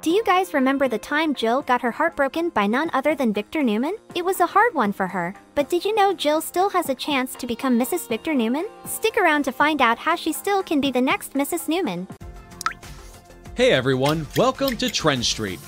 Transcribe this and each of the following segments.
Do you guys remember the time Jill got her heart broken by none other than Victor Newman? It was a hard one for her, but did you know Jill still has a chance to become Mrs. Victor Newman? Stick around to find out how she still can be the next Mrs. Newman. Hey everyone, welcome to Trend Street.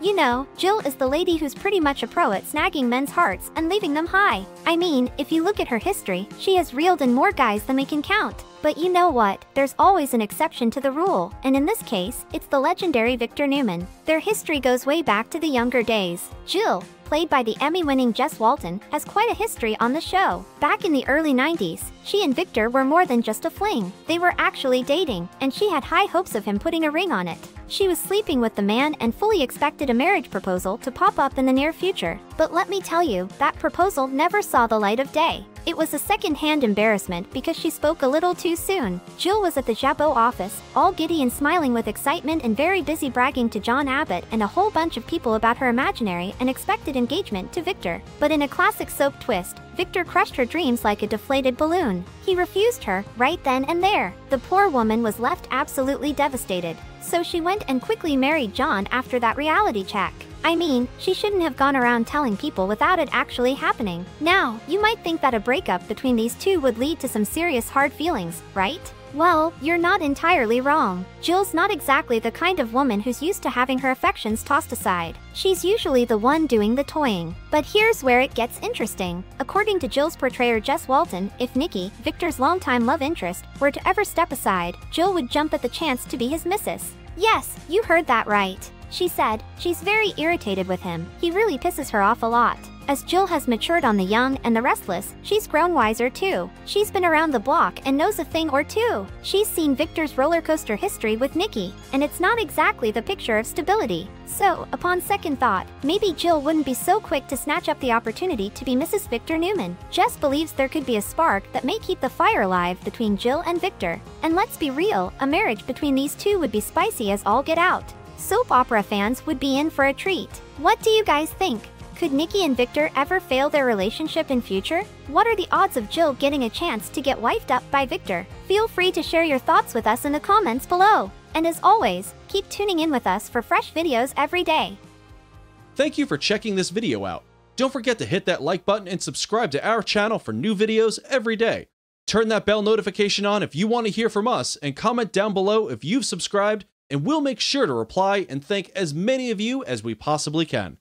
You know, Jill is the lady who's pretty much a pro at snagging men's hearts and leaving them high. I mean, if you look at her history, she has reeled in more guys than we can count. But you know what? There's always an exception to the rule, and in this case, it's the legendary Victor Newman. Their history goes way back to the younger days. Jill, played by the Emmy-winning Jess Walton, has quite a history on the show. Back in the early 90s, she and Victor were more than just a fling. They were actually dating, and she had high hopes of him putting a ring on it. She was sleeping with the man and fully expected a marriage proposal to pop up in the near future. But let me tell you, that proposal never saw the light of day. It was a second-hand embarrassment because she spoke a little too soon. Jill was at the Jabot office, all giddy and smiling with excitement and very busy bragging to John Abbott and a whole bunch of people about her imaginary and expected engagement to Victor. But in a classic soap twist, Victor crushed her dreams like a deflated balloon. He refused her, right then and there. The poor woman was left absolutely devastated. So she went and quickly married John after that reality check. I mean, she shouldn't have gone around telling people without it actually happening. Now, you might think that a breakup between these two would lead to some serious hard feelings, right? Well, you're not entirely wrong. Jill's not exactly the kind of woman who's used to having her affections tossed aside. She's usually the one doing the toying. But here's where it gets interesting. According to Jill's portrayer Jess Walton, if Nikki, Victor's longtime love interest, were to ever step aside, Jill would jump at the chance to be his missus. Yes, you heard that right. She said, she's very irritated with him. He really pisses her off a lot. As Jill has matured on the young and the restless, she's grown wiser too. She's been around the block and knows a thing or two. She's seen Victor's roller coaster history with Nikki, and it's not exactly the picture of stability. So, upon second thought, maybe Jill wouldn't be so quick to snatch up the opportunity to be Mrs. Victor Newman. Jess believes there could be a spark that may keep the fire alive between Jill and Victor. And let's be real, a marriage between these two would be spicy as all get out. Soap opera fans would be in for a treat. What do you guys think? Could Nikki and Victor ever fail their relationship in future? What are the odds of Jill getting a chance to get wifed up by Victor? Feel free to share your thoughts with us in the comments below. And as always, keep tuning in with us for fresh videos every day. Thank you for checking this video out. Don't forget to hit that like button and subscribe to our channel for new videos every day. Turn that bell notification on if you want to hear from us and comment down below if you've subscribed and we'll make sure to reply and thank as many of you as we possibly can.